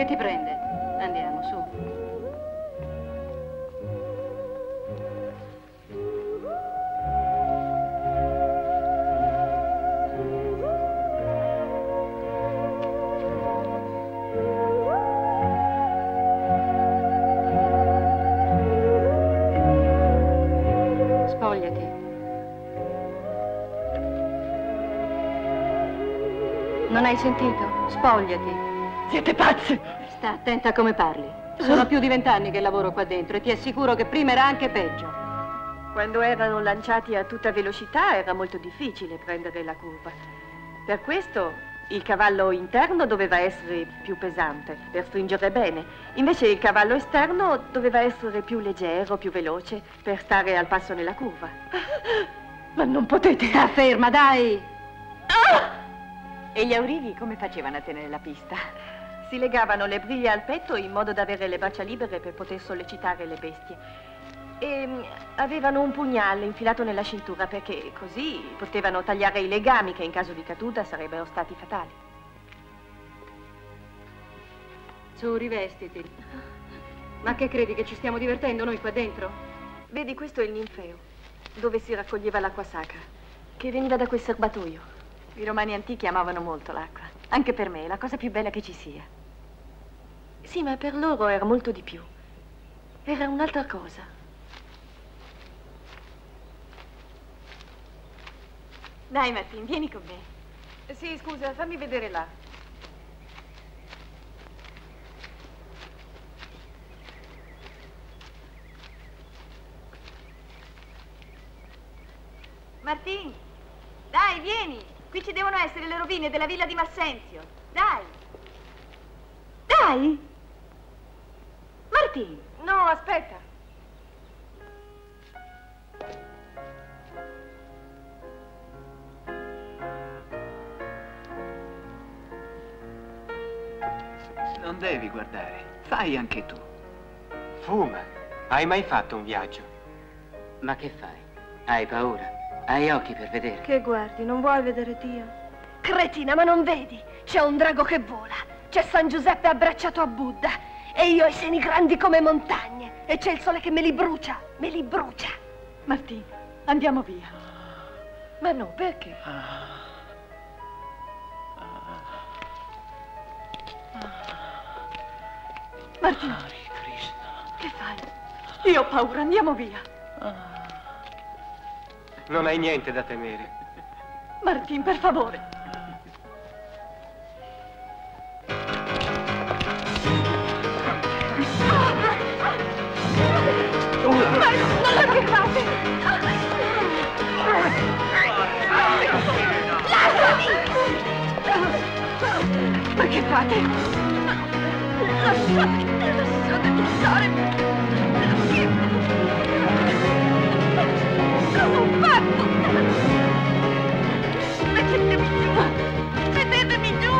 Che ti prende? Andiamo, su. Spogliati. Non hai sentito? Spogliati. Siete pazzi! Sta attenta a come parli. Sono più di vent'anni che lavoro qua dentro e ti assicuro che prima era anche peggio. Quando erano lanciati a tutta velocità era molto difficile prendere la curva. Per questo il cavallo interno doveva essere più pesante per stringere bene, invece il cavallo esterno doveva essere più leggero, più veloce per stare al passo nella curva. Ma non potete... Sta ferma, dai! E gli aurivi come facevano a tenere la pista? Si legavano le briglie al petto in modo da avere le braccia libere per poter sollecitare le bestie. E mm, avevano un pugnale infilato nella cintura perché così potevano tagliare i legami che in caso di caduta sarebbero stati fatali. Su, rivestiti. Ma che credi che ci stiamo divertendo noi qua dentro? Vedi, questo è il ninfeo, dove si raccoglieva l'acqua sacra, che veniva da quel serbatoio. I romani antichi amavano molto l'acqua. Anche per me è la cosa più bella che ci sia. Sì, ma per loro era molto di più. Era un'altra cosa. Dai Martin, vieni con me. Sì, scusa, fammi vedere là. Martin, dai, vieni. Qui ci devono essere le rovine della villa di Massenzio. Dai. Dai. Martin. No, aspetta. Non devi guardare. Fai anche tu. Fuma. Hai mai fatto un viaggio? Ma che fai? Hai paura? Hai occhi per vedere? Che guardi, non vuoi vedere Dio? Cretina, ma non vedi? C'è un drago che vola. C'è San Giuseppe abbracciato a Buddha. E io ho i seni grandi come montagne. E c'è il sole che me li brucia, me li brucia. Martina, andiamo via. Ma no, perché? Ah. ah. Martina. Che fai? Io ho paura, andiamo via. Ah. Non hai niente da temere. Martin, per favore. Che fate? Lasciate, lasciatemi stare! Che... Cosa ho fatto? Mettetemi giù! Mettetemi giù!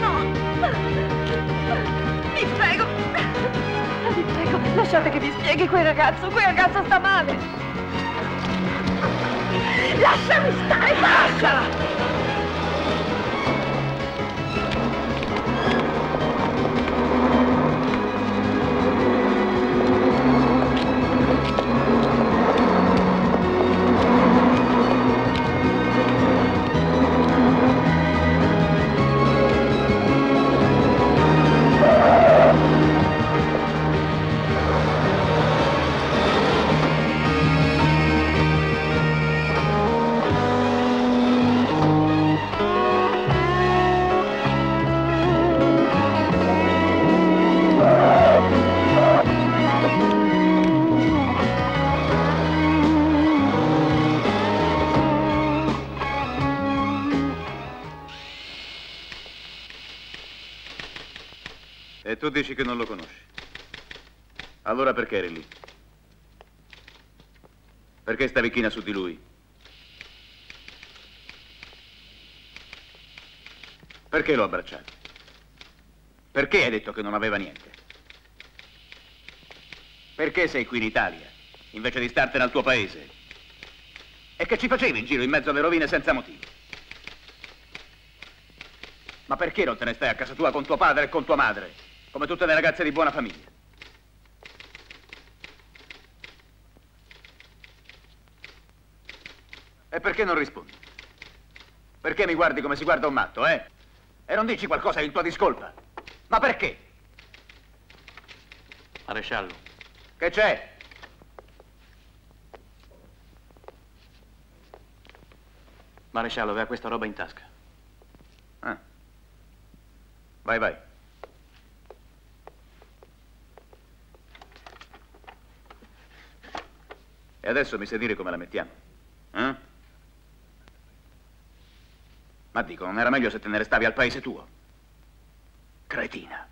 No! Vi prego! Vi prego, lasciate che vi spieghi quel ragazzo! Quel ragazzo sta male! Lasciami stare! Lasciala! Dici che non lo conosci. Allora perché eri lì? Perché stavi china su di lui? Perché lo abbracciato? Perché hai detto che non aveva niente? Perché sei qui in Italia, invece di startene al tuo paese? E che ci facevi in giro in mezzo alle rovine senza motivo? Ma perché non te ne stai a casa tua con tuo padre e con tua madre, come tutte le ragazze di buona famiglia? E perché non rispondi? Perché mi guardi come si guarda un matto, eh? E non dici qualcosa in tua discolpa? Ma perché? Maresciallo, Che c'è? maresciallo, aveva questa roba in tasca. Ah. Vai, vai. E adesso mi sai dire come la mettiamo? Eh? Ma dico, non era meglio se te ne restavi al paese tuo? Cretina.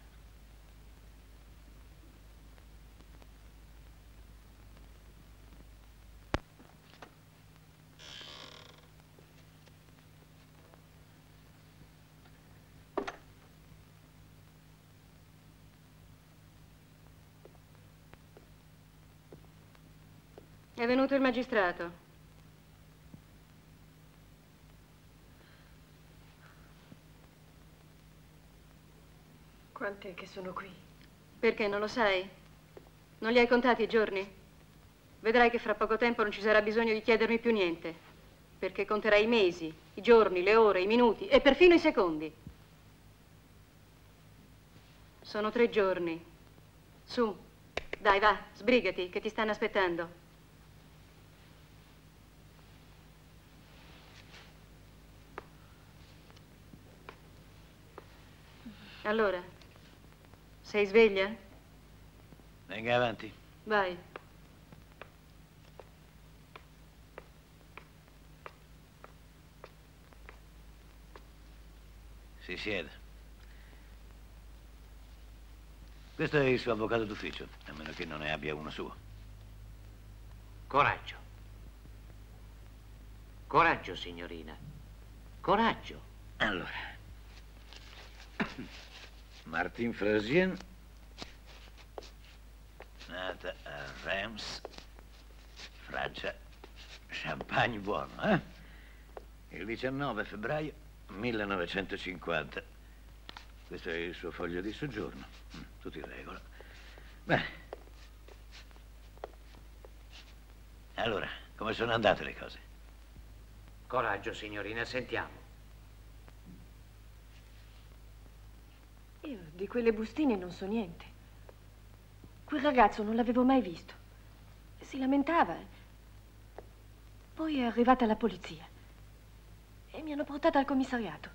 È venuto il magistrato. Quant'è che sono qui? Perché non lo sai? Non li hai contati i giorni? Vedrai che fra poco tempo non ci sarà bisogno di chiedermi più niente. Perché conterai i mesi, i giorni, le ore, i minuti e perfino i secondi. Sono tre giorni. Su, dai, va, sbrigati, che ti stanno aspettando. Allora, sei sveglia? Venga avanti. Vai. Si sieda. Questo è il suo avvocato d'ufficio, a meno che non ne abbia uno suo. Coraggio. Coraggio, signorina. Coraggio. Allora. Martin Frasien, nata a Reims, Francia, champagne buono, eh? Il 19 febbraio 1950. Questo è il suo foglio di soggiorno. Mm, Tutto in regola. Bene. Allora, come sono andate le cose? Coraggio, signorina, sentiamo. Io di quelle bustine non so niente. Quel ragazzo non l'avevo mai visto. Si lamentava. Poi è arrivata la polizia e mi hanno portata al commissariato.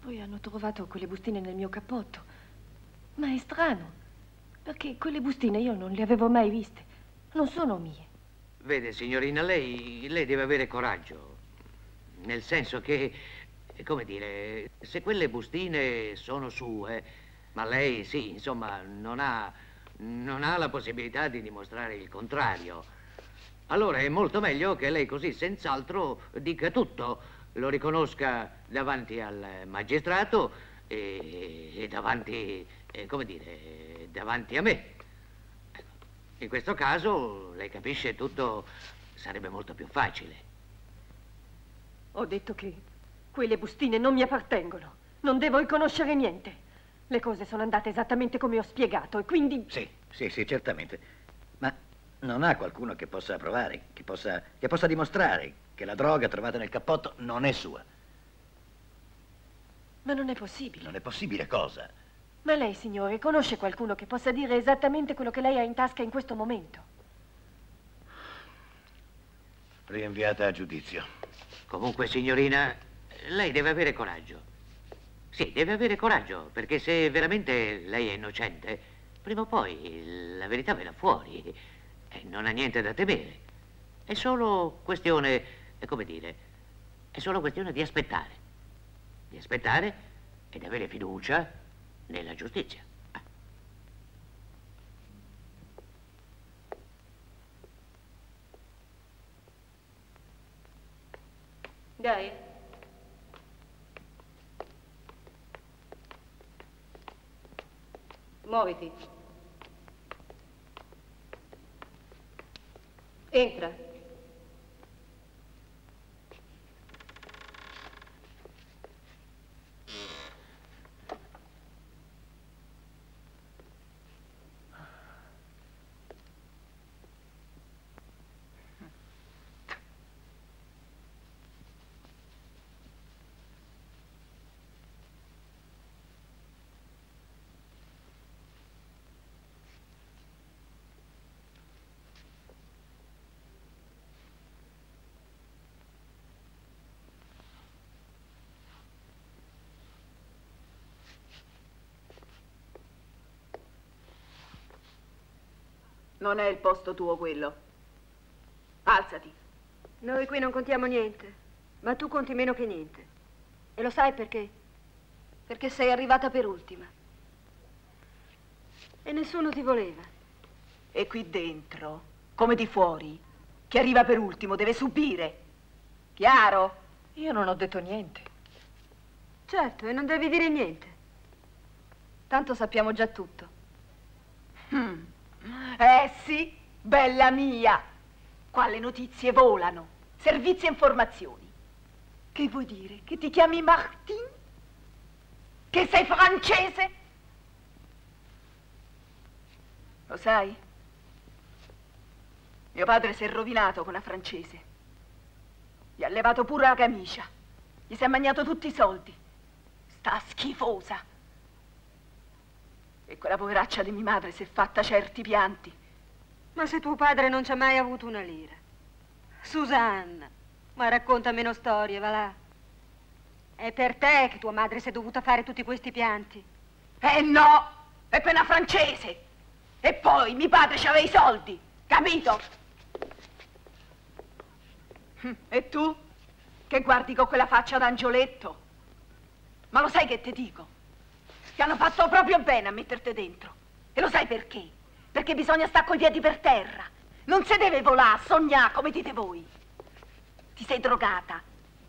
Poi hanno trovato quelle bustine nel mio cappotto. Ma è strano, perché quelle bustine io non le avevo mai viste. Non sono mie. Vede, signorina, lei, lei deve avere coraggio. Nel senso che, come dire, se quelle bustine sono sue, ma lei sì, insomma, non ha, non ha la possibilità di dimostrare il contrario. Allora è molto meglio che lei così senz'altro dica tutto, lo riconosca davanti al magistrato e, e davanti, eh, come dire, davanti a me. In questo caso, lei capisce, tutto sarebbe molto più facile. Ho detto che quelle bustine non mi appartengono. Non devo riconoscere niente. Le cose sono andate esattamente come ho spiegato e quindi... Sì, sì, sì, certamente. Ma non ha qualcuno che possa provare, che possa, che possa dimostrare che la droga trovata nel cappotto non è sua. Ma non è possibile. Non è possibile cosa? Ma lei, signore, conosce qualcuno che possa dire esattamente quello che lei ha in tasca in questo momento? Rinviata a giudizio. Comunque, signorina, lei deve avere coraggio. Sì, deve avere coraggio, perché se veramente lei è innocente, prima o poi la verità verrà fuori e non ha niente da temere. È solo questione, eh, come dire, è solo questione di aspettare. Di aspettare e di avere fiducia nella giustizia. Dai. Muoviti. Entra. Non è il posto tuo quello. Alzati. Noi qui non contiamo niente, ma tu conti meno che niente. E lo sai perché? Perché sei arrivata per ultima. E nessuno ti voleva. E qui dentro, come di fuori, chi arriva per ultimo deve subire. Chiaro? Io non ho detto niente. Certo, e non devi dire niente. Tanto sappiamo già tutto. Mm. Eh sì, bella mia. Qua le notizie volano. Servizi e informazioni. Che vuoi dire? Che ti chiami Martin? Che sei francese? Lo sai? Mio padre si è rovinato con la francese. Gli ha levato pure la camicia. Gli si è mangiato tutti i soldi. Sta schifosa. E quella poveraccia di mia madre si è fatta certi pianti. Ma se tuo padre non ci ha mai avuto una lira. Susanna, ma racconta meno storie, va là. È per te che tua madre si è dovuta fare tutti questi pianti. Eh no, è per la francese. E poi mio padre c'aveva i soldi, capito? Hm, E tu? Che guardi con quella faccia d'angioletto? Ma lo sai che ti dico? Ti hanno fatto proprio bene a metterti dentro. E lo sai perché? Perché bisogna stare coi piedi per terra. Non si deve volare, sognare, come dite voi. Ti sei drogata.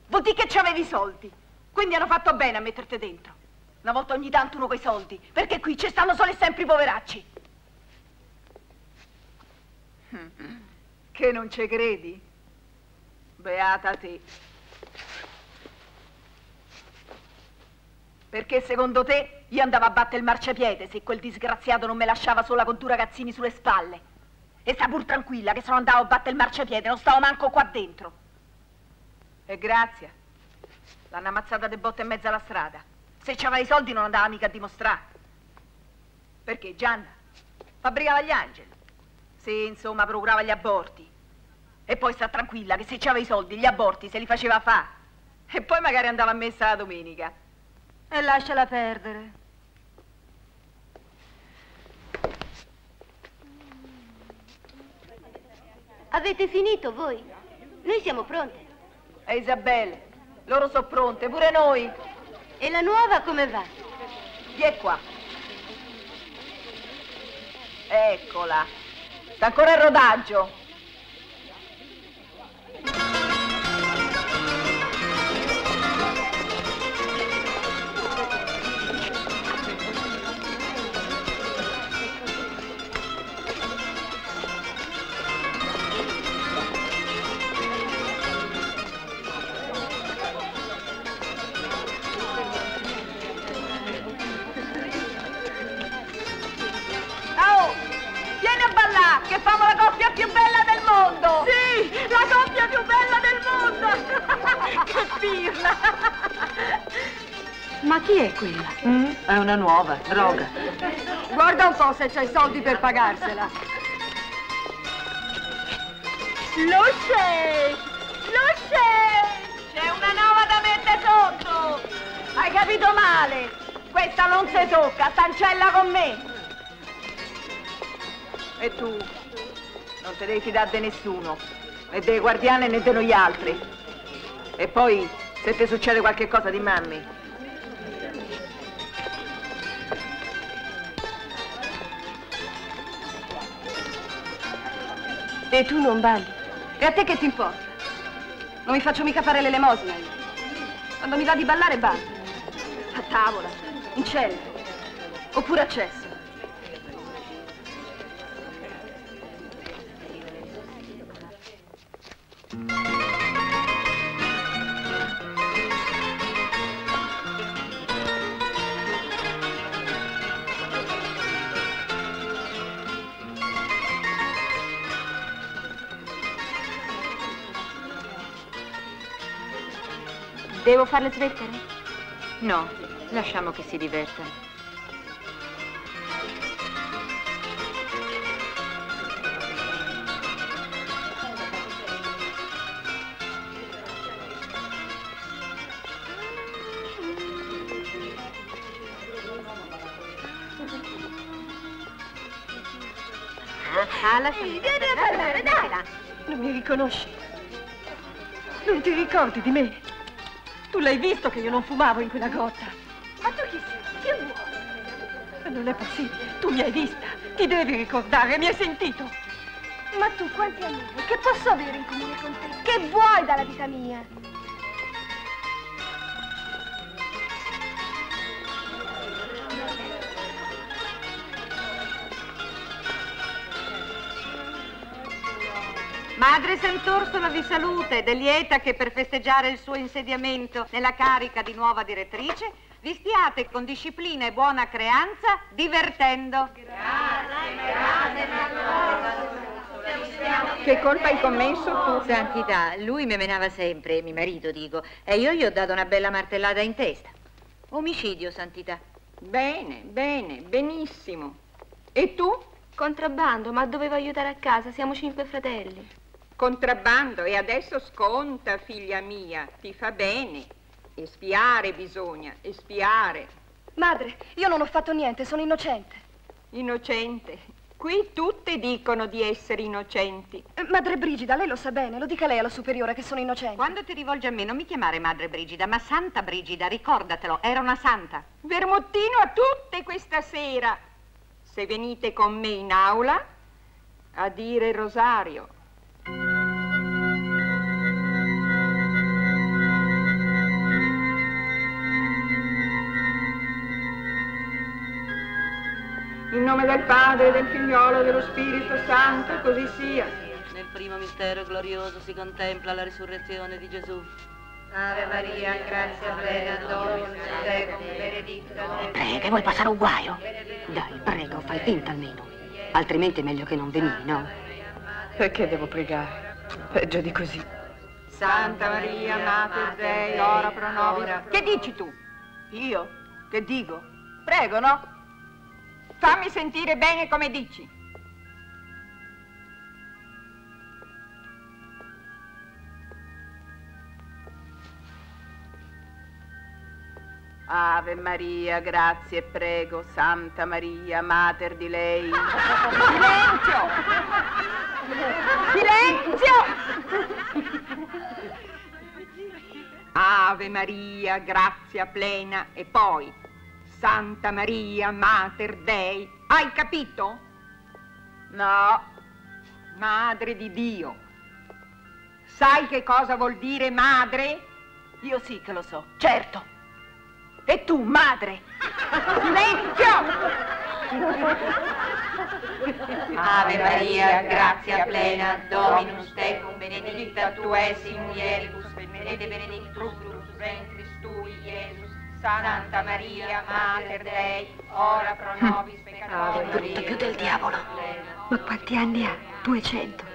Vuol dire che c'avevi i soldi. Quindi hanno fatto bene a metterti dentro. Una volta ogni tanto uno coi soldi. Perché qui ci stanno solo e sempre i poveracci. Che non ci credi? Beata te. Perché secondo te io andavo a battere il marciapiede se quel disgraziato non mi lasciava sola con due ragazzini sulle spalle? E sta pur tranquilla che se non andavo a battere il marciapiede non stavo manco qua dentro. E grazie. L'hanno ammazzata de botte in mezzo alla strada. Se c'aveva i soldi non andava mica a dimostrare. Perché, Gianna? Fabbricava gli angeli. Sì, insomma, procurava gli aborti. E poi sta tranquilla che se c'aveva i soldi, gli aborti se li faceva fa. E poi magari andava a messa la domenica. E lasciala perdere. Avete finito voi? Noi siamo pronte. E Isabelle, loro sono pronte, pure noi. E la nuova come va? Vieni qua. Eccola. Sta ancora in rodaggio. Una nuova, droga. Guarda un po' se c'hai soldi per pagarsela. Luce! Luce! C'è una nuova da mettere sotto! Hai capito male? Questa non si tocca, stancella con me! E tu? Non te devi fidare di nessuno, né dei guardiani né di noi altri. E poi, se ti succede qualche cosa di mammi, E tu non balli? E a te che ti importa? Non mi faccio mica fare l'elemosina io. Quando mi va di ballare ballo. A tavola, in cella, oppure a cesso. Devo farle smettere? No, lasciamo che si divertano. Ah, lasciami. Vieni a ballare, dai! Non mi riconosci? Non ti ricordi di me? Tu l'hai visto che io non fumavo in quella grotta? Ma tu chi sei? Che vuoi? Non è possibile. Tu mi hai vista. Ti devi ricordare, mi hai sentito. Ma tu quanti anni hai? Che posso avere in comune con te? Che vuoi dalla vita mia? Madre Sant'Orsola vi saluta ed è lieta che per festeggiare il suo insediamento nella carica di nuova direttrice vi stiate con disciplina e buona creanza divertendo. che colpa hai commesso tu? Santità, lui mi menava sempre, mio marito dico, e io gli ho dato una bella martellata in testa. Omicidio, Santità. Bene, bene, benissimo. E tu? Contrabbando, ma dovevo aiutare a casa, siamo cinque fratelli. Contrabbando e adesso sconta, figlia mia, ti fa bene. Espiare bisogna, espiare. Madre, io non ho fatto niente, sono innocente. Innocente. Qui tutte dicono di essere innocenti. Eh, Madre Brigida, lei lo sa bene, lo dica lei alla superiore che sono innocente. Quando ti rivolgi a me non mi chiamare Madre Brigida, ma Santa Brigida, ricordatelo, era una santa. Vermottino a tutte questa sera. Se venite con me in aula a dire il rosario. Nome del Padre, del Figliolo e dello Spirito Santo, così sia. Nel primo mistero glorioso si contempla la risurrezione di Gesù. Ave Maria, grazia plena, Dominus tecum, benedicta. Prega, vuoi passare un guaio? Dai, prego, fai finta almeno. Altrimenti è meglio che non venivi, no? Perché devo pregare? Peggio di così. Santa Maria, Mater Dei, ora pro nobis. Che dici tu? Io? Che dico? Prego, no? Fammi sentire bene come dici. Ave Maria, grazie e prego, Santa Maria, Mater di lei. Silenzio! Silenzio! Ave Maria, grazia plena e poi Santa Maria, Mater Dei. Hai capito? No. Madre di Dio. Sai che cosa vuol dire madre? Io sì che lo so, certo. E tu, madre? Silenzio! Ave Maria, grazia plena, Dominus tecum, benedicta tu es in mulieribus, et benedictus fructus ventris tui, Iesus. Santa Maria, Mater Dei, ora pro nobis peccatori. Brutto più del diavolo. Ma quanti anni ha? 200.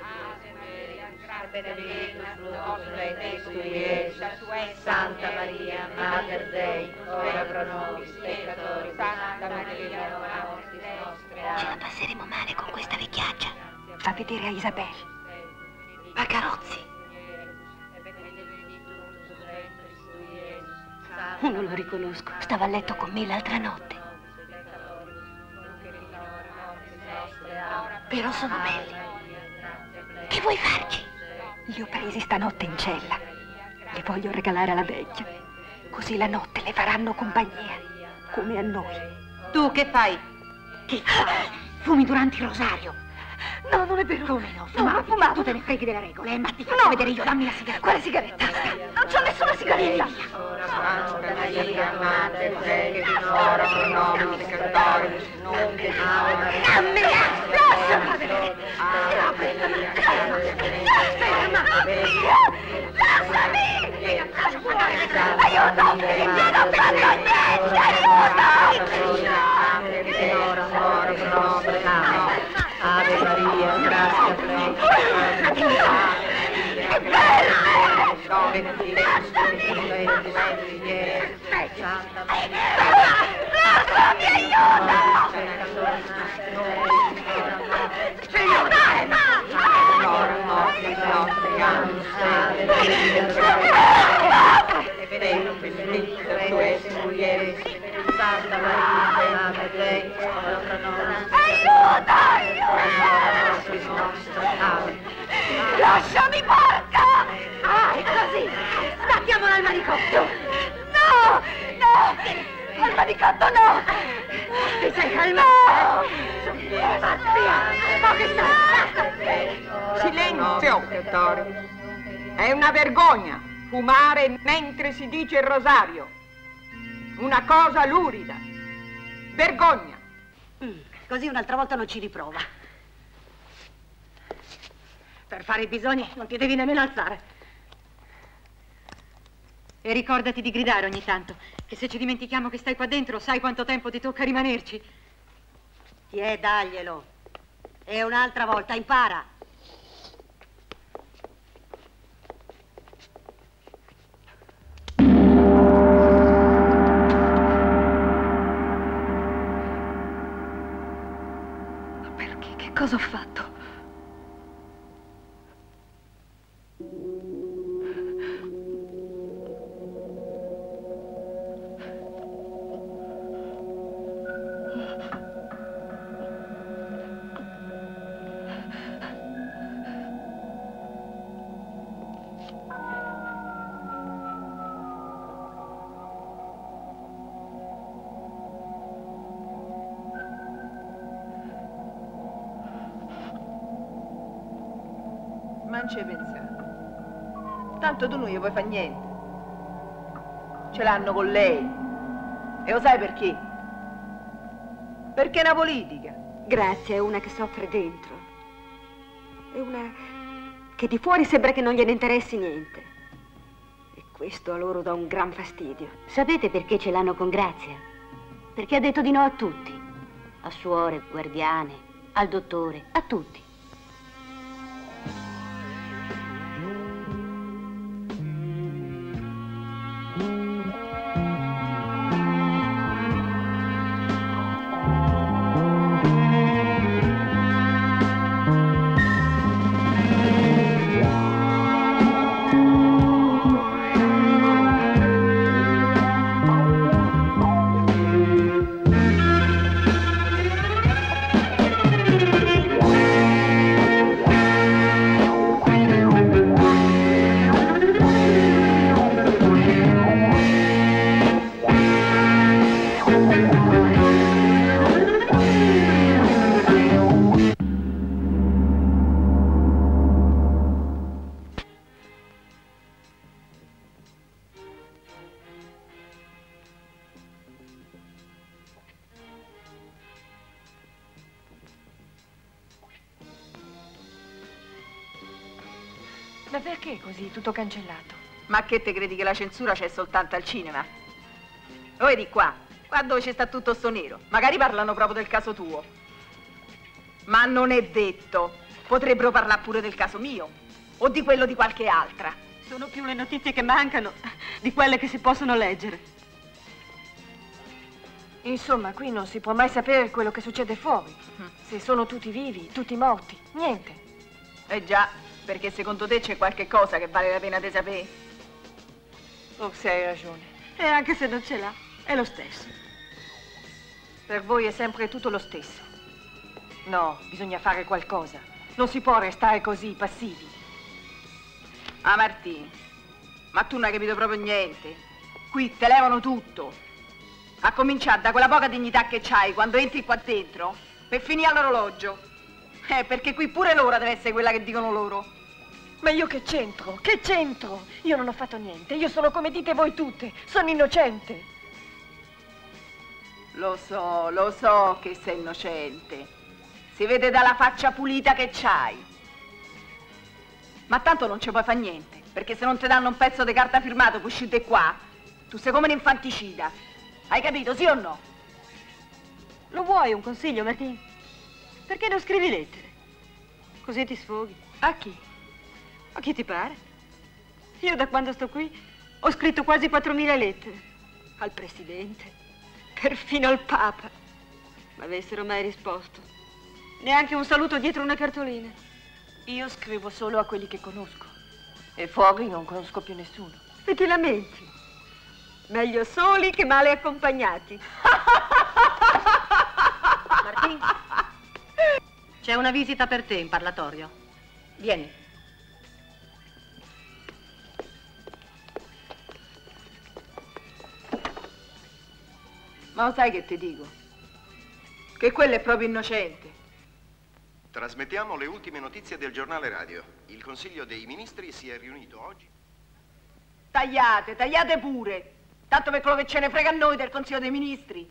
benedictus fructus ventris tui, Iesus. Santa Maria, Mater Dei, ora pro nobis peccatori. Santa Maria, ora mortis nostre. Ce la passeremo male con questa vecchiaccia. Fa vedere a Isabelle. Pacarozzi. Non lo riconosco. Stava a letto con me l'altra notte. Però sono belli. Che vuoi farci? Li ho presi stanotte in cella. Li voglio regalare alla vecchia. Così la notte le faranno compagnia. Come a noi. Tu che fai? Che fumi durante il rosario. No, non è vero. Come no? Fumavi. No, fumato. Tu te ne freghi delle regole, eh? Ma ti faccio no. vedere io. Dammi la sigaretta. Quale sigaretta? Non c'ho nessuna sigaretta. Santa Maria, Mater Dei, ora pro nobis peccatori, nunc et in Dammi! Lasciami vedere! No, questa Ferma! Lasciami! Aiuto! Piego per la Aiuto! Ora, Ave Maria, ventris tui, Iesus. Santa Maria, Lasciami, aiuto! ora mortis nostri annus et benedictus tu es in mulieris, Santa Maria, Mater Dei, ora pro nobis Aiuto, aiuto! Lasciami, porca! Ah, è così! Scappiamo dal manicotto! No! No! Al manicotto no! Ti sei calmato! No! Mattia! Ma che stai? Silenzio! È una vergogna fumare mentre si dice il rosario. Una cosa lurida. Vergogna. Mm, così un'altra volta non ci riprova. Per fare i bisogni non ti devi nemmeno alzare. E ricordati di gridare ogni tanto, che se ci dimentichiamo che stai qua dentro, sai quanto tempo ti tocca rimanerci. Ti è, daglielo. E un'altra volta impara. Cosa ho fatto? Tanto tu non gli puoi fare niente. Ce l'hanno con lei. E lo sai perché? Perché è una politica. Grazie, è una che soffre dentro. È una che di fuori sembra che non gliene interessi niente. E questo a loro dà un gran fastidio. Sapete perché ce l'hanno con Grazia? Perché ha detto di no a tutti. A suore, guardiane, al dottore, a tutti. Ma che te credi che la censura c'è soltanto al cinema? Lo vedi qua, qua dove ci sta tutto sto nero. Magari parlano proprio del caso tuo. Ma non è detto. Potrebbero parlare pure del caso mio. O di quello di qualche altra. Sono più le notizie che mancano di quelle che si possono leggere. Insomma, qui non si può mai sapere quello che succede fuori. Se sono tutti vivi, tutti morti, niente. Eh già, perché secondo te c'è qualche cosa che vale la pena di sapere? Forse hai ragione. E anche se non ce l'ha, è lo stesso. Per voi è sempre tutto lo stesso. No, bisogna fare qualcosa. Non si può restare così, passivi. Ah, Martini, ma tu non hai capito proprio niente. Qui te levano tutto. A cominciare da quella poca dignità che c'hai quando entri qua dentro, per finire all'orologio. Eh, perché qui pure l'ora deve essere quella che dicono loro. Ma io che c'entro? Che c'entro? Io non ho fatto niente. Io sono come dite voi tutte. Sono innocente. Lo so, lo so che sei innocente. Si vede dalla faccia pulita che c'hai. Ma tanto non ci puoi fare niente, perché se non ti danno un pezzo di carta firmato per uscire qua, tu sei come un infanticida. Hai capito, sì o no? Lo vuoi un consiglio, Martino? Perché non scrivi lettere? Così ti sfoghi. A chi? A chi ti pare? Io da quando sto qui ho scritto quasi 4.000 lettere. Al Presidente, perfino al Papa. Ma avessero mai risposto. Neanche un saluto dietro una cartolina. Io scrivo solo a quelli che conosco. E fuori non conosco più nessuno. E ti lamenti? Meglio soli che male accompagnati. Martì, c'è una visita per te in parlatorio. Vieni. Ma lo sai che ti dico? Che quello è proprio innocente. Trasmettiamo le ultime notizie del giornale radio. Il Consiglio dei Ministri si è riunito oggi. Tagliate, tagliate pure. Tanto per quello che ce ne frega a noi del Consiglio dei Ministri.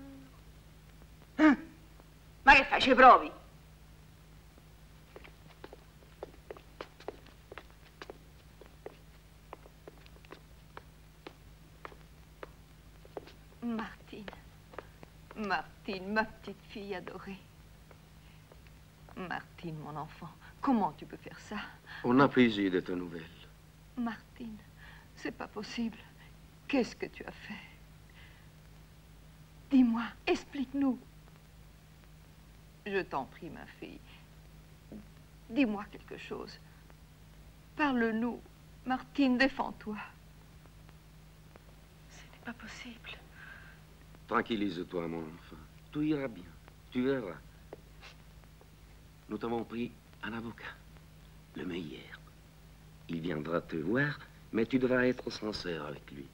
ci provi? Martine. Martine, ma petite fille adorée. Martine, mon enfant, comment tu peux faire ça? On plus eu de tes nouvelles. Martine, c'est pas possible. Qu'est-ce que tu as fait? Dis-moi, explique-nous. Je t'en prie, ma fille. Dis-moi quelque chose. Parle-nous. Martine, défends-toi. Ce n'est pas possible. Tranquillise-toi, mon enfant. Tout ira bien. Tu verras. Nous t'avons pris un avocat, le meilleur. Il viendra te voir, mais tu devras être sincère avec lui.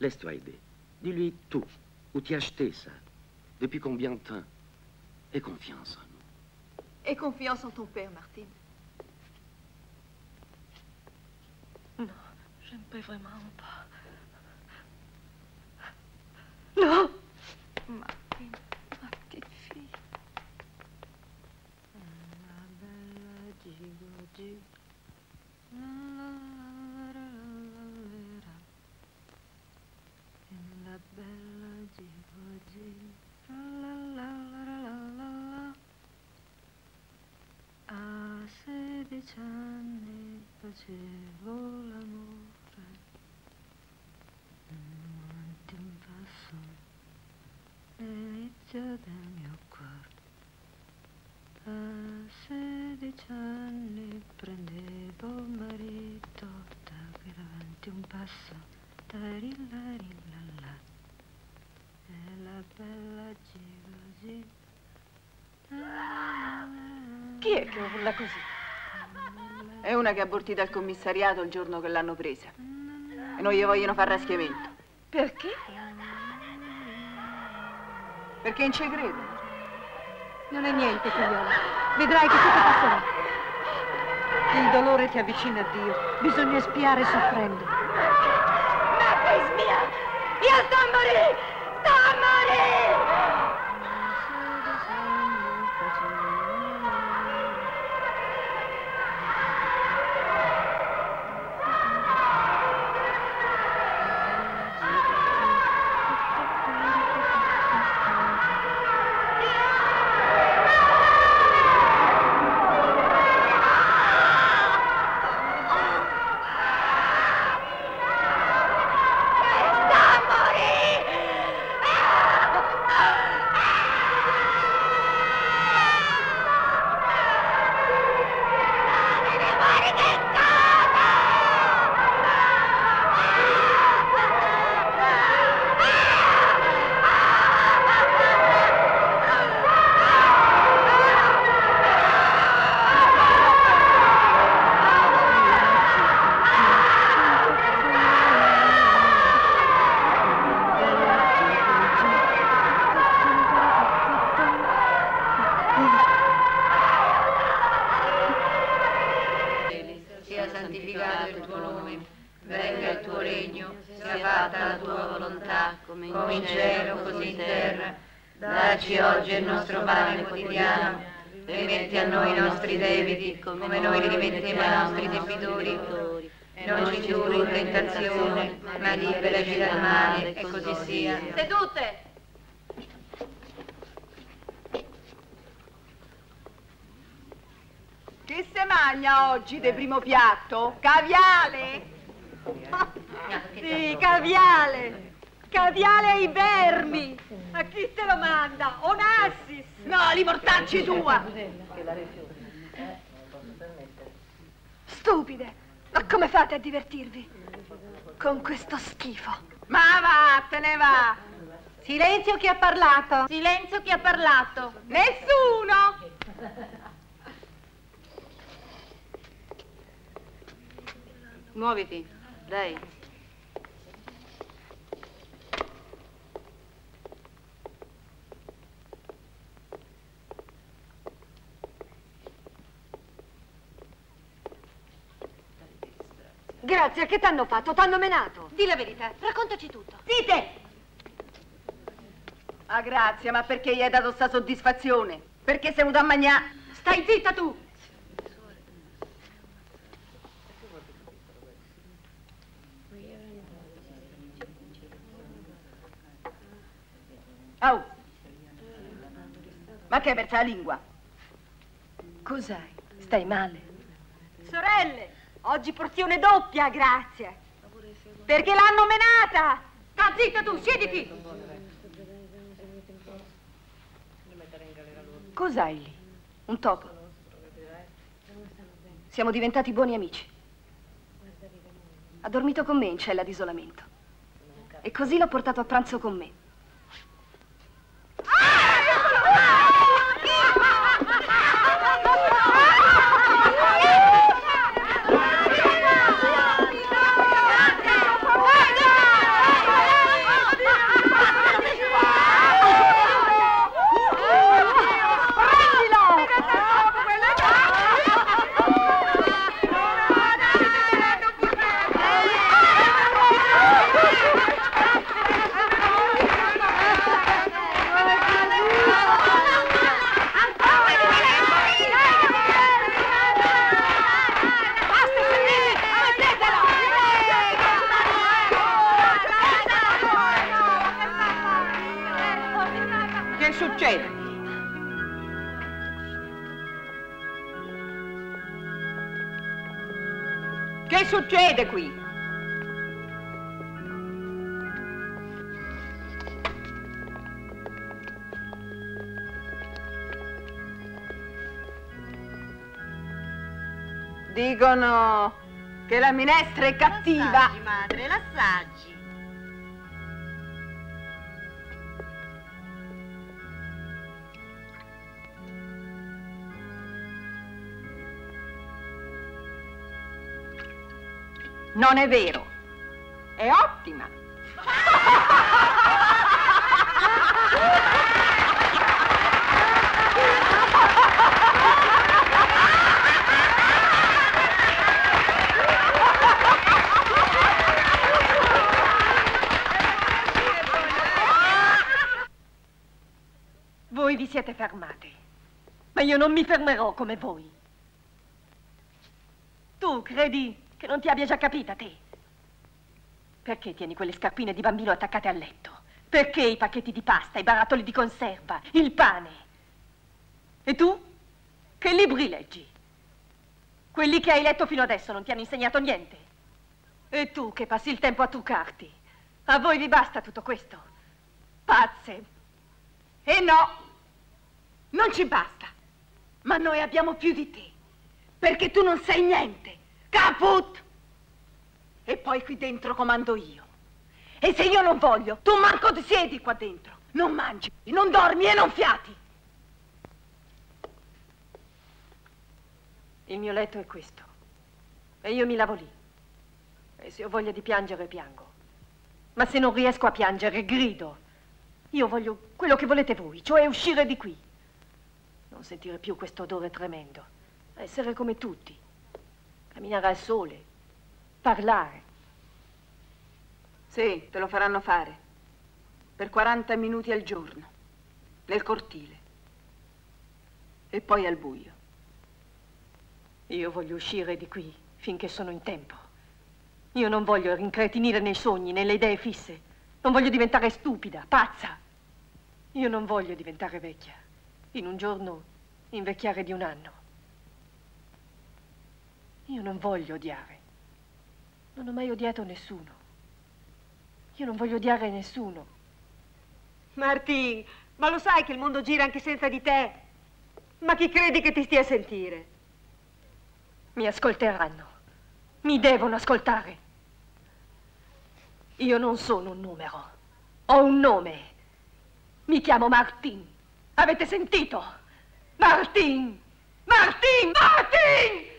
Laisse-toi aider. Dis-lui tout. Où as acheté ça? Depuis combien de temps? Aie confiance en nous. Aie confiance en ton père, Martine. Non, je ne peux vraiment pas. Non Martine, ma petite fille. La bella Gigi, la la la la la sedici anni facevo l'amore, un in basso, l'inizio del mio cuore. A sedici anni prendevo marito da passa. Tarillarillalla. È la bella Gigosi. Chi è che urla così? È una che ha abortito al commissariato il giorno che l'hanno presa. E non gli vogliono fare raschiamento. Perché? Perché non ci credo. Non è niente, figliola. Vedrai che tutto passerà. Il dolore ti avvicina a Dio. Bisogna spiare soffrendo. Napis mia! Io sto a morire! Primo piatto? Caviale? Sì, caviale! Caviale ai vermi! A chi te lo manda? Onassis! No, li mortacci tua! Stupide! Ma come fate a divertirvi? Con questo schifo. Ma vattene va! Silenzio chi ha parlato! Silenzio chi ha parlato! Nessuno! Muoviti, lei. Grazie, che t'hanno fatto? T'hanno menato? Di la verità, raccontaci tutto. Zite! Ah, grazie, ma perché gli hai dato sta soddisfazione? Perché sei venuto a mangiare? Stai zitta tu! Au! Ma che hai perso la lingua? Cos'hai? Stai male? Sorelle, oggi porzione doppia, grazie. Perché l'hanno menata! Sta zitta tu, siediti! Cos'hai lì? Un topo? Siamo diventati buoni amici. Ha dormito con me in cella d'isolamento. E così l'ho portato a pranzo con me. Succede qui? Dicono che la minestra è cattiva. L'assaggi, madre, l'assaggi. Non è vero. È ottima. Voi vi siete fermate, ma io non mi fermerò come voi. Tu credi che non ti abbia già capita, te? Perché tieni quelle scarpine di bambino attaccate al letto? Perché i pacchetti di pasta, i barattoli di conserva, il pane? E tu? Che libri leggi? Quelli che hai letto fino adesso non ti hanno insegnato niente? E tu che passi il tempo a truccarti? A voi vi basta tutto questo? Pazze! E no, non ci basta. Ma noi abbiamo più di te. Perché tu non sei niente. Caput! E poi qui dentro comando io. E se io non voglio, tu manco ti siedi qua dentro. Non mangi, non dormi e non fiati. Il mio letto è questo. E io mi lavo lì. E se ho voglia di piangere, piango. Ma se non riesco a piangere, grido. Io voglio quello che volete voi, cioè uscire di qui. Non sentire più questo odore tremendo. Essere come tutti. Camminare al sole. Parlare. Sì, te lo faranno fare. Per 40 minuti al giorno. Nel cortile. E poi al buio. Io voglio uscire di qui finché sono in tempo. Io non voglio rincretinire nei sogni, nelle idee fisse. Non voglio diventare stupida, pazza. Io non voglio diventare vecchia. In un giorno invecchiare di un anno. Non voglio odiare. Non ho mai odiato nessuno. Io non voglio odiare nessuno. Martin, ma lo sai che il mondo gira anche senza di te? Ma chi credi che ti stia a sentire? Mi ascolteranno. Mi devono ascoltare. Io non sono un numero. Ho un nome. Mi chiamo Martin. Avete sentito? Martin! Martin! Martin!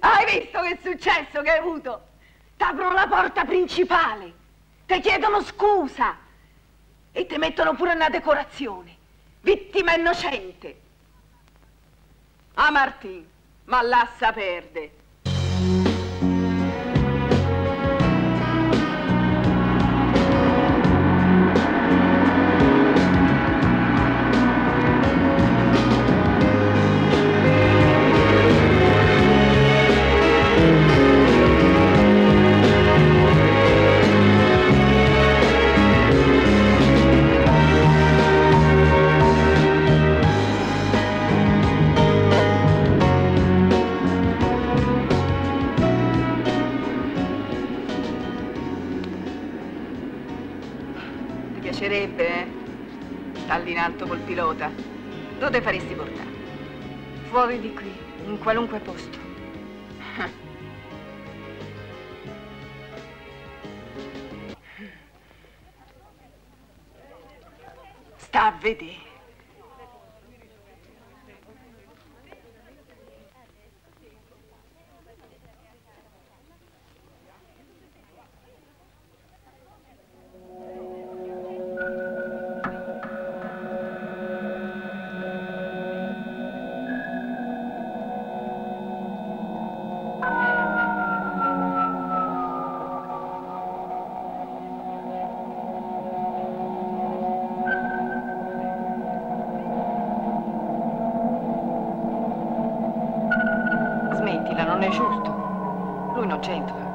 Hai visto che successo che hai avuto? T'aprono la porta principale, ti chiedono scusa e ti mettono pure una decorazione. Vittima innocente. Ah, Martin, ma lascia perde. Dove ti faresti portare? Fuori di qui, in qualunque posto. Sta a vedere. giusto. Lui non c'entra.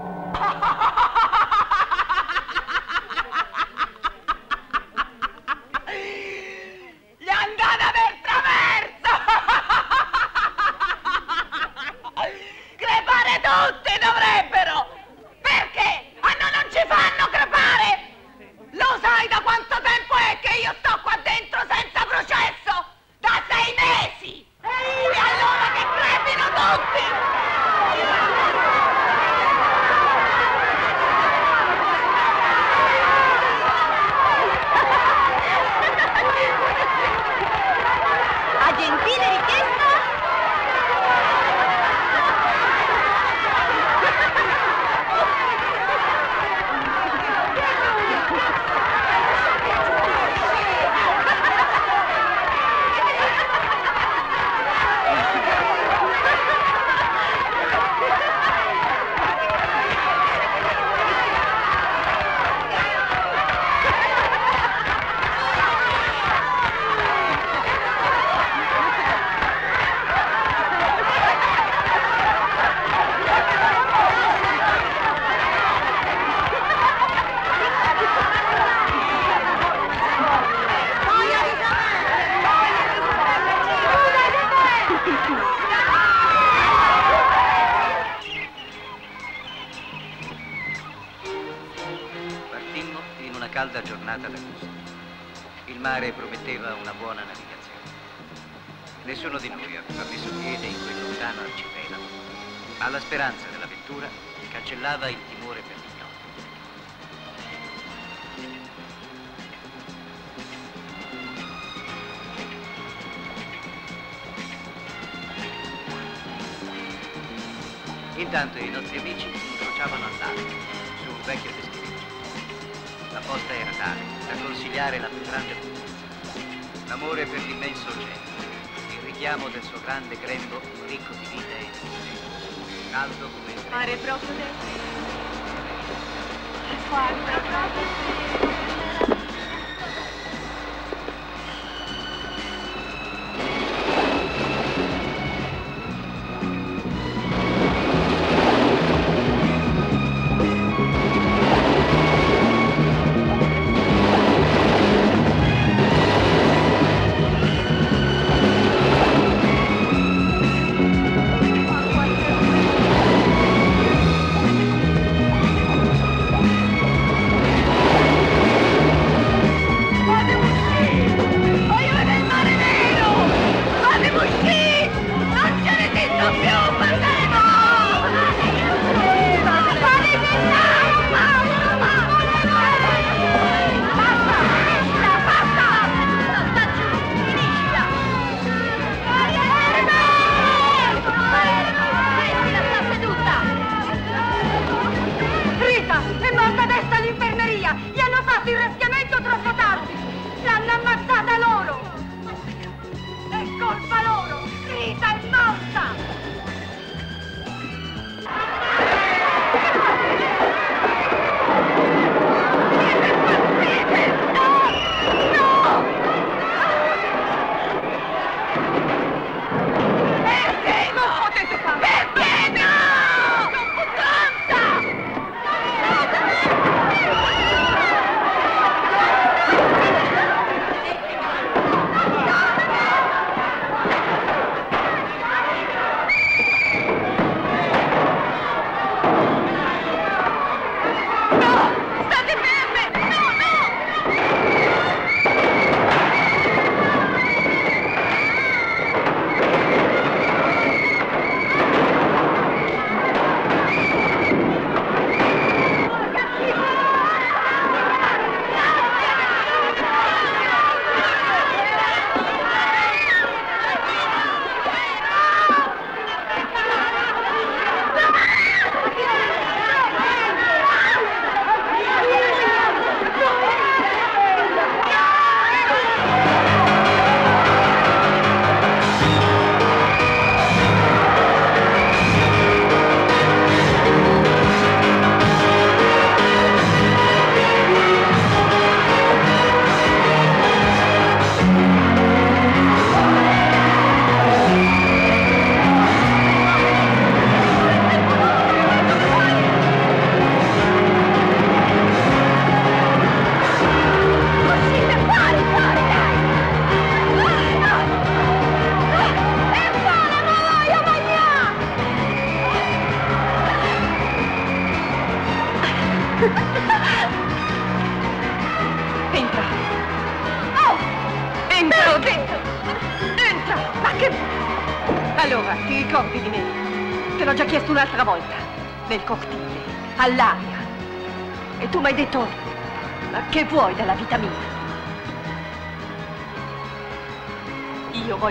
Caso é o documento. Farei procurei.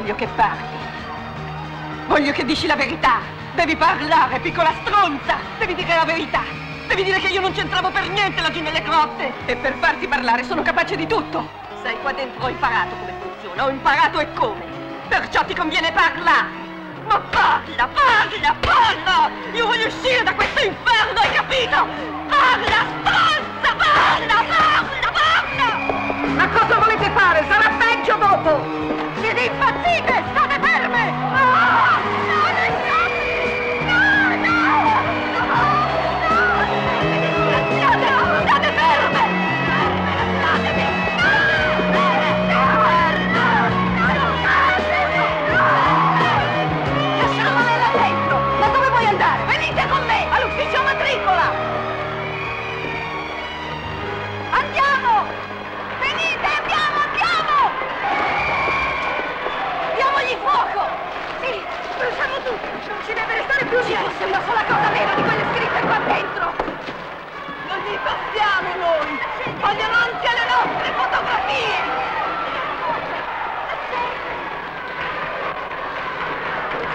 Voglio che parli. Voglio che dici la verità. Devi parlare, piccola stronza. Devi dire la verità. Devi dire che io non c'entravo per niente laggiù nelle grotte. E per farti parlare sono capace di tutto. Sai, qua dentro ho imparato come funziona. Ho imparato e come. Perciò ti conviene parlare. Ma parla, parla, parla! Io voglio uscire da questo inferno, hai capito? Parla, stronza, parla, parla, parla! Ma cosa volete fare? Sarà peggio dopo! É nem fatiga!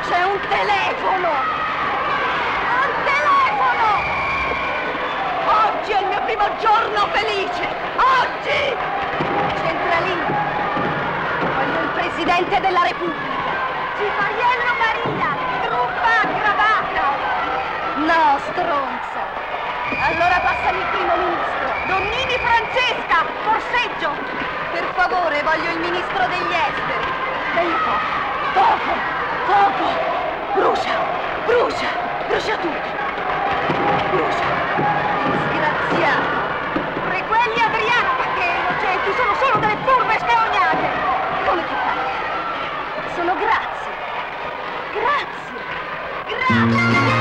C'è un telefono! Un telefono! Oggi è il mio primo giorno felice! Oggi! Centralino! Voglio il Presidente della Repubblica! Cifariello Maria! Truppa aggravata! No, stronza! Allora passami il primo ministro! Donnini Francesca! Forseggio! Per favore, voglio il ministro degli esteri! Poco! Poco! Poco! Brucia! Brucia! Brucia tutto! Brucia! Disgraziato! Requelli Adriano perché i innocenti sono solo delle furbe scarognate! Come ti pare? Sono grazie! Grazie! Tanto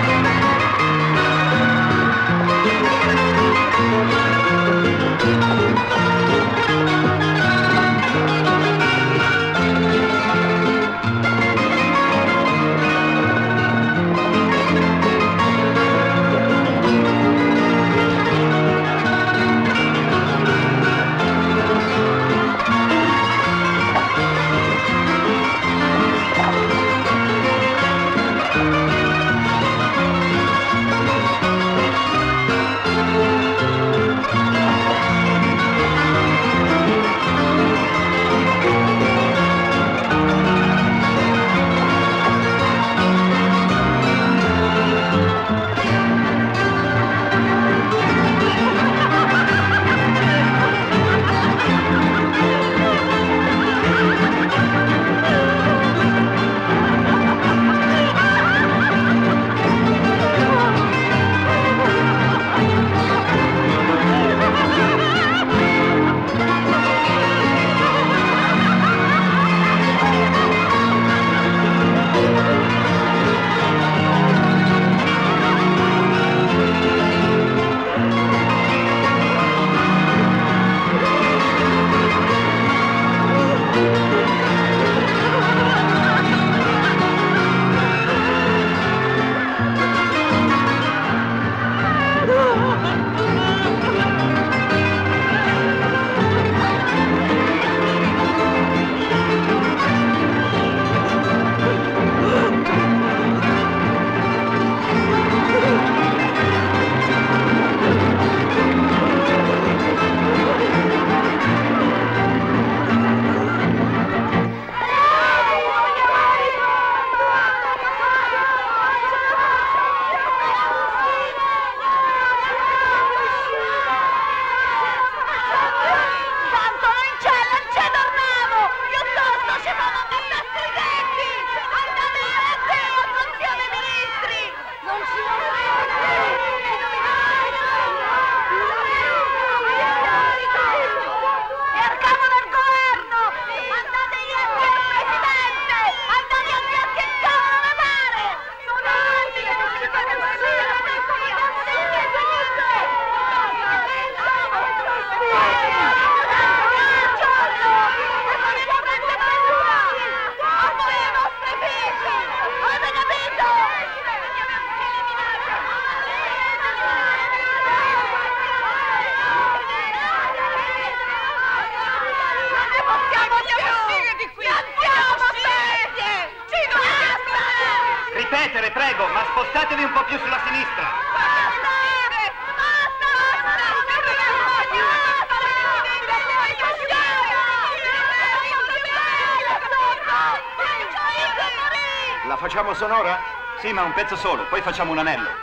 pezzo solo, poi facciamo un anello.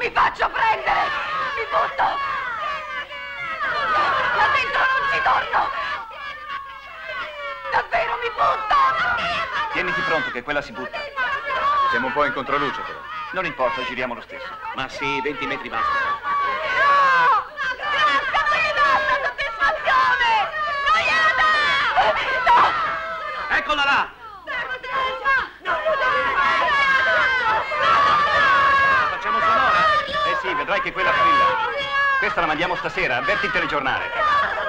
mi faccio prendere! Mi butto! Là dentro non ci torno! Davvero mi butto! Tieniti pronto che quella si butta. Siamo un po' in controluce però. Non importa, giriamo lo stesso. Ma sì, 20 metri basta. Vedrai che quella strilla. Questa la mandiamo stasera, avverti il telegiornale.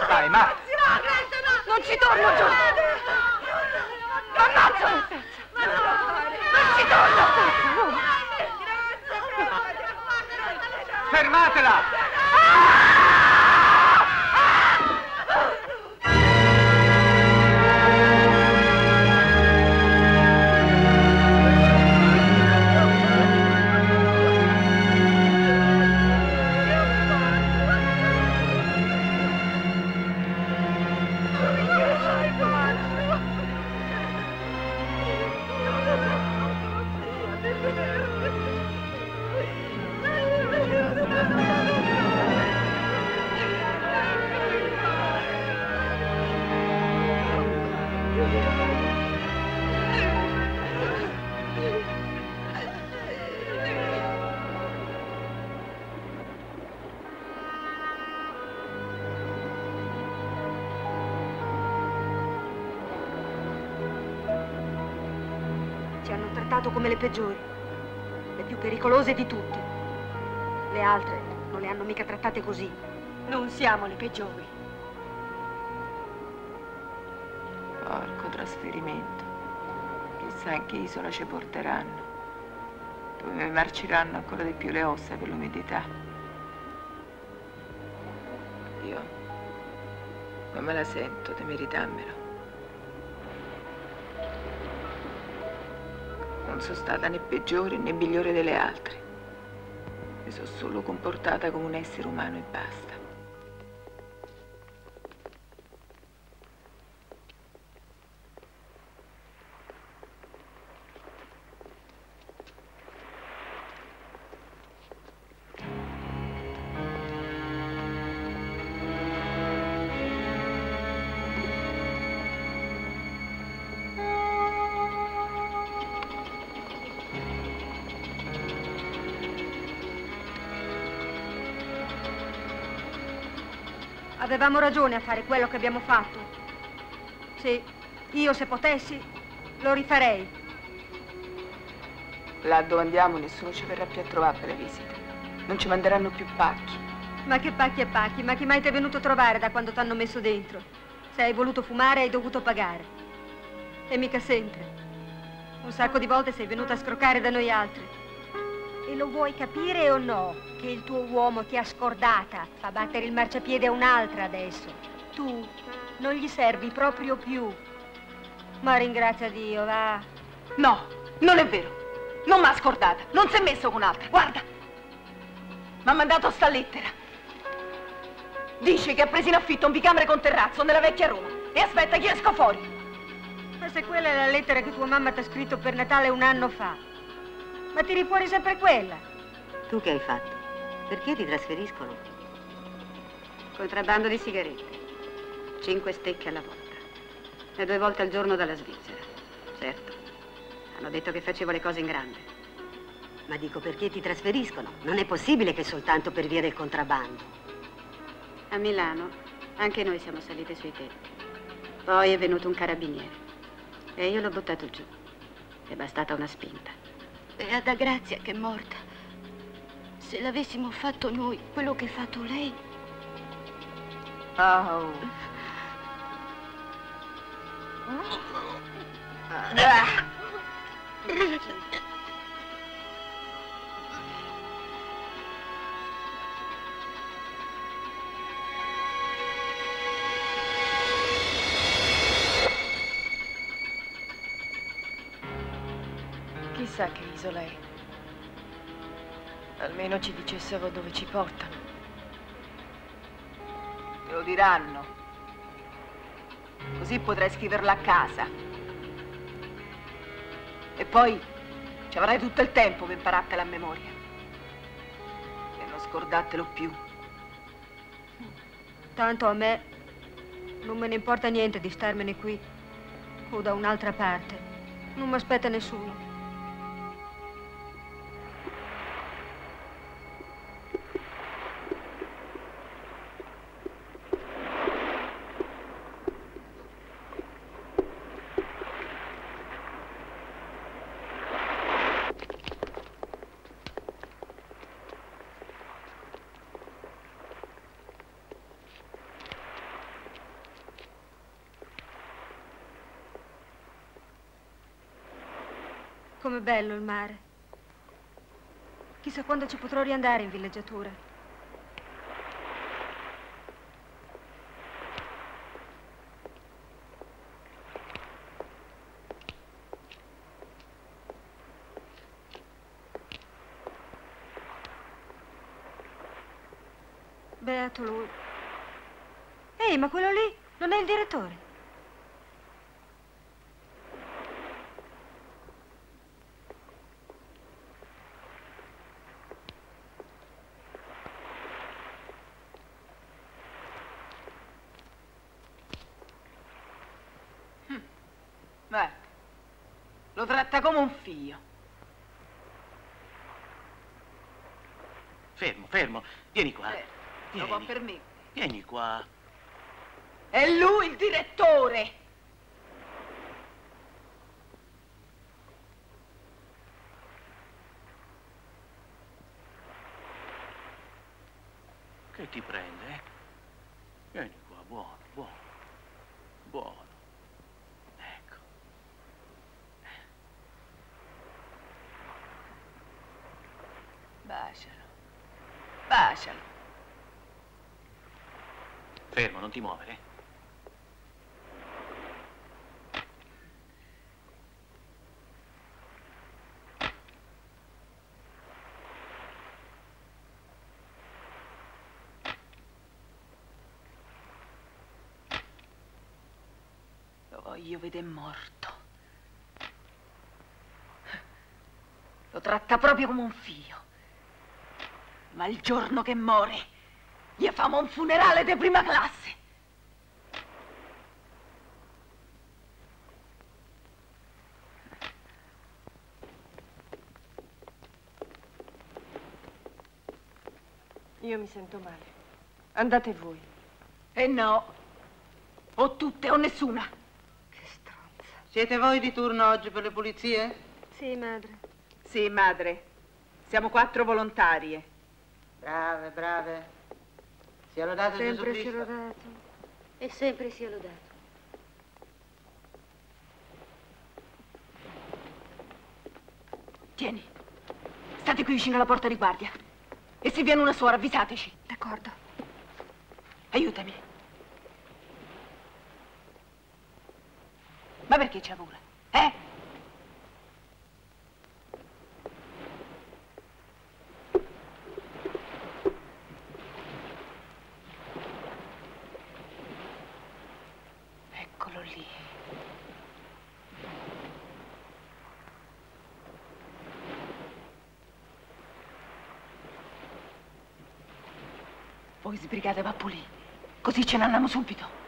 Dai, ma... Non ci torno giù! Ammazzo! Non ci torno! Fermatela! Ci peggiori, le più pericolose di tutte. Le altre non le hanno mica trattate così. Non siamo le peggiori. Porco trasferimento. Chissà in che isola ci porteranno. Dove marciranno ancora di più le ossa per l'umidità. Io non me la sento di meritarmelo. Sono stata né peggiore né migliore delle altre. Mi sono solo comportata come un essere umano e basta. Avevamo ragione a fare quello che abbiamo fatto. Sì, io se potessi lo rifarei. Là dove andiamo nessuno ci verrà più a trovare per le visite. Non ci manderanno più pacchi. Ma che pacchi e pacchi, ma chi mai ti è venuto a trovare da quando t'hanno messo dentro? Se hai voluto fumare hai dovuto pagare. E mica sempre. Un sacco di volte sei venuto a scroccare da noi altri. E lo vuoi capire o no? Che il tuo uomo ti ha scordata, fa battere il marciapiede a un'altra adesso. Tu non gli servi proprio più. Ma ringrazia Dio, va. No, non è vero. Non mi ha scordata. Non si è messo con un'altra. Guarda. Mi ha mandato sta lettera. Dice che ha preso in affitto un bicamere con terrazzo nella vecchia Roma. E aspetta che io esco fuori. Ma se quella è la lettera che tua mamma ti ha scritto per Natale un anno fa. Ma tiri fuori sempre quella. Tu che hai fatto? Perché ti trasferiscono? Contrabbando di sigarette. Cinque stecche alla volta. E due volte al giorno dalla Svizzera. Certo. Hanno detto che facevo le cose in grande. Ma dico perché ti trasferiscono? Non è possibile che soltanto per via del contrabbando. A Milano anche noi siamo salite sui tetti. Poi è venuto un carabiniere. E io l'ho buttato giù. È bastata una spinta. Beata Grazia che è morta. Se l'avessimo fatto noi, quello che ha fatto lei. Oh. Chissà che isola è. Almeno ci dicessero dove ci portano. Te lo diranno. Così potrai scriverla a casa. E poi ci avrai tutto il tempo per imparartela a memoria. E non scordartelo più. Tanto a me non me ne importa niente di starmene qui. o da un'altra parte. Non mi aspetta nessuno. Bello il mare. Chissà quando ci potrò riandare in villeggiatura. Beato lui. Ehi, ma quello lì non è il direttore? Beh, lo tratta come un figlio. Fermo, fermo. Vieni qua. Eh, lo può Vieni. permettere. Vieni qua. È lui il direttore! Che ti prende? eh? Vieni qua, buono. Buono. Non ti muovere. Lo voglio vedere morto. Lo tratta proprio come un figlio. Ma il giorno che muore, gli famo un funerale di prima classe. Io mi sento male. Andate voi. E no. O tutte o nessuna. Siete voi di turno oggi per le pulizie? Sì, madre. Sì, madre. Siamo quattro volontarie. Brave, brave. Sia lodato Gesù Sempre sia Cristo. lodato. E sempre sia lodato. Tieni. State qui vicino alla porta di guardia. E se viene una suora, avvisateci. D'accordo. Aiutami. Ma perché c'ha paura? Eh? Eccolo lì. Voi sbrigate va pulì, così ce ne andiamo subito.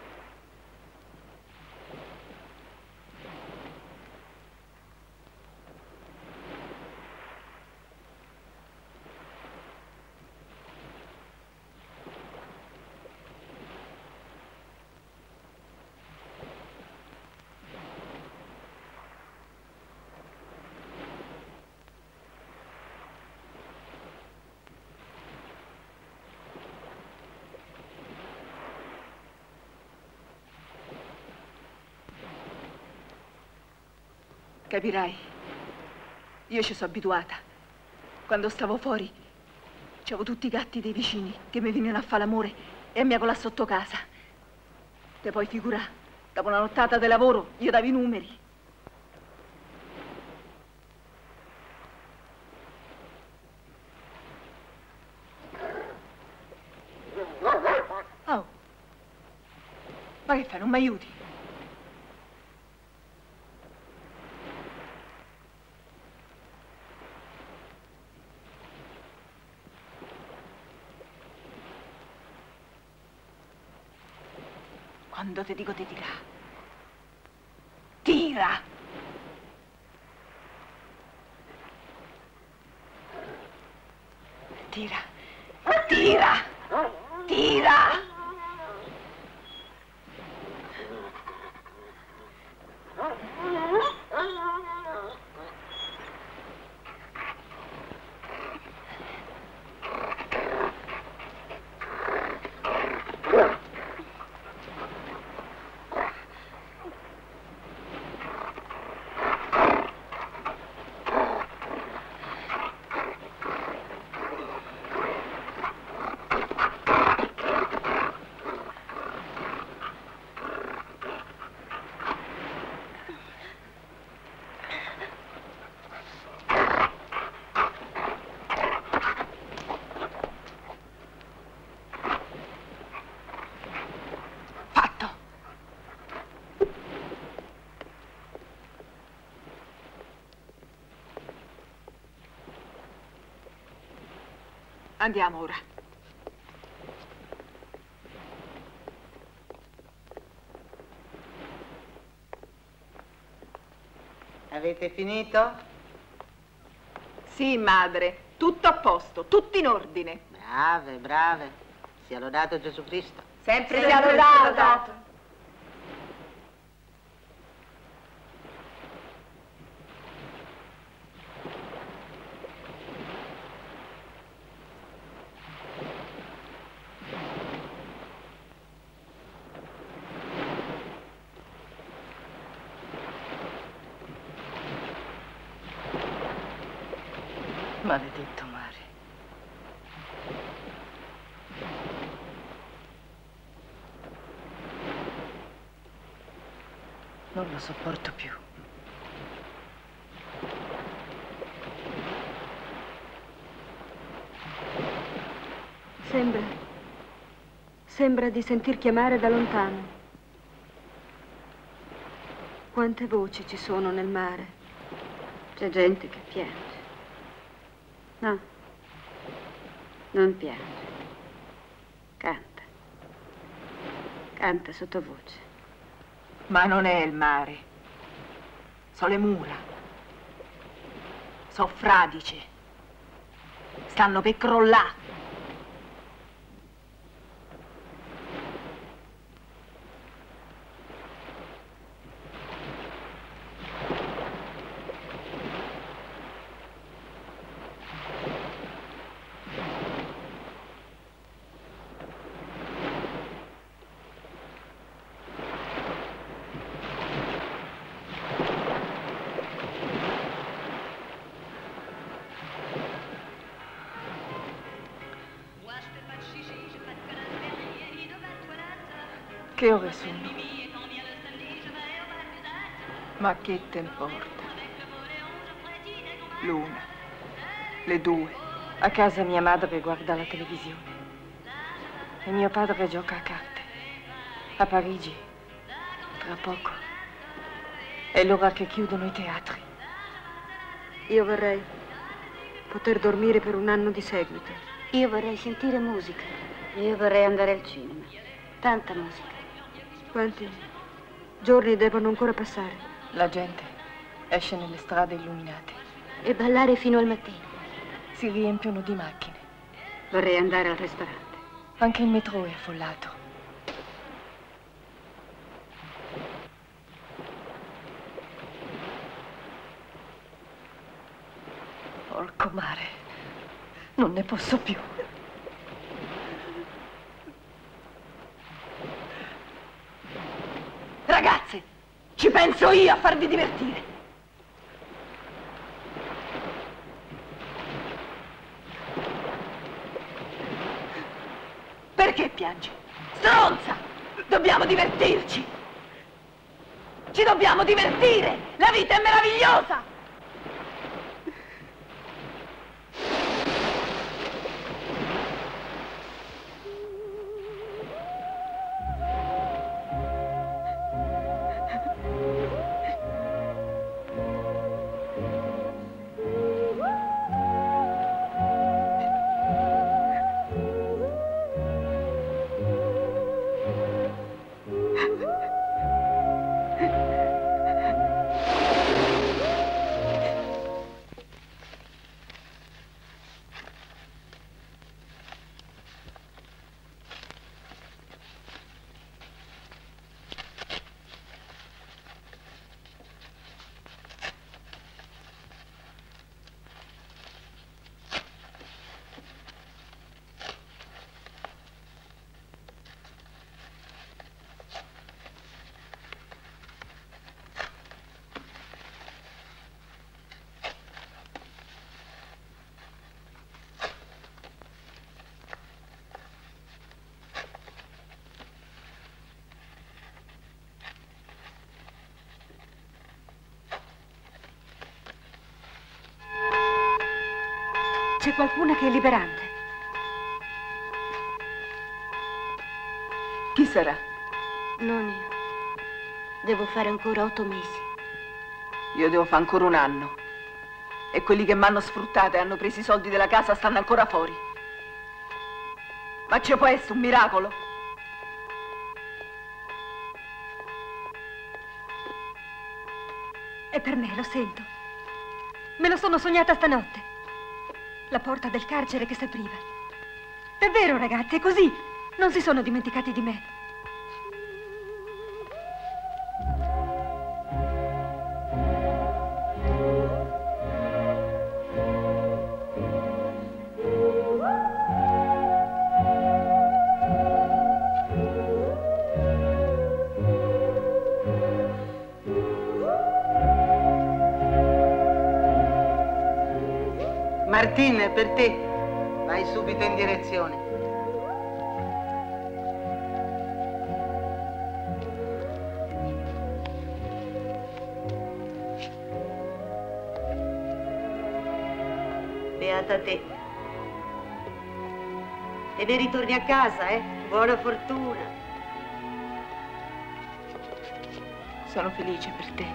Capirai, io ci sono abituata. Quando stavo fuori, c'avevo tutti i gatti dei vicini che mi venivano a fare l'amore e a mia con là sotto casa. Te puoi figurare, dopo una nottata di lavoro, io davo i numeri. Oh, ma che fai, non mi aiuti? Quando ti dico ti dirà. Ti! Tira. Tira. Tira. Tira. Fatto. Andiamo ora. Avete finito? Sì, madre, tutto a posto, tutto in ordine. Brave, brave. Sia lodato Gesù Cristo. Sempre sia lodato. Maledetto mare. Non lo sopporto più. Sembra. Sembra di sentir chiamare da lontano. Quante voci ci sono nel mare. C'è gente che piange. No, non piange. Canta. Canta sottovoce. Ma non è il mare. So le mura. So fradice. Stanno per crollare. Che te importa? L'una, le due. A casa mia madre guarda la televisione. E mio padre gioca a carte. A Parigi. Tra poco. È l'ora che chiudono i teatri. Io vorrei poter dormire per un anno di seguito. Io vorrei sentire musica. Io vorrei andare al cinema. Tanta musica. Quanti giorni devono ancora passare? La gente esce nelle strade illuminate. E ballare fino al mattino. Si riempiono di macchine. Vorrei andare al ristorante. Anche il metro è affollato. Porco mare, non ne posso più. Ragazze, ci penso io a farvi divertire. Perché piangi? Stronza! Dobbiamo divertirci! Ci dobbiamo divertire! La vita è meravigliosa! C'è qualcuna che è liberante. Chi sarà? Non io. Devo fare ancora otto mesi. Io devo fare ancora un anno. E quelli che mi hanno sfruttata e hanno preso i soldi della casa stanno ancora fuori. Ma c'è può essere un miracolo? È per me, lo sento. Me lo sono sognata stanotte. La porta del carcere che si apriva. Davvero, ragazzi, è così. Non si sono dimenticati di me. Martin, è per te. Vai subito in direzione. Beata te. Te ne ritorni a casa, eh? Buona fortuna. Sono felice per te.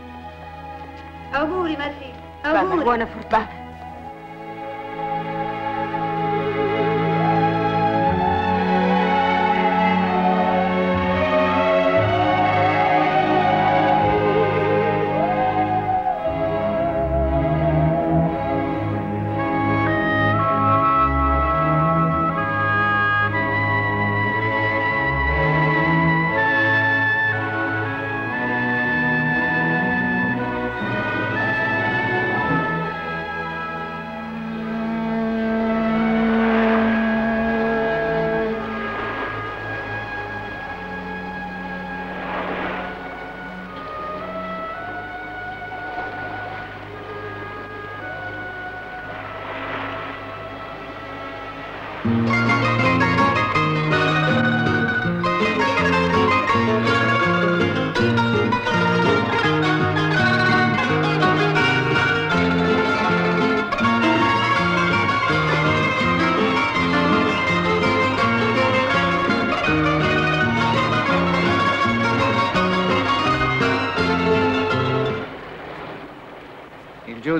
Auguri, Martina. Vanna, Auguri. buona fortuna. Il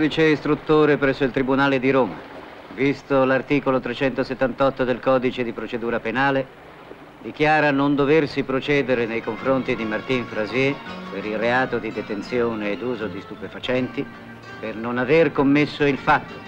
giudice istruttore presso il Tribunale di Roma, visto l'articolo 378 del Codice di procedura penale, dichiara non doversi procedere nei confronti di Martin Frasier per il reato di detenzione ed uso di stupefacenti per non aver commesso il fatto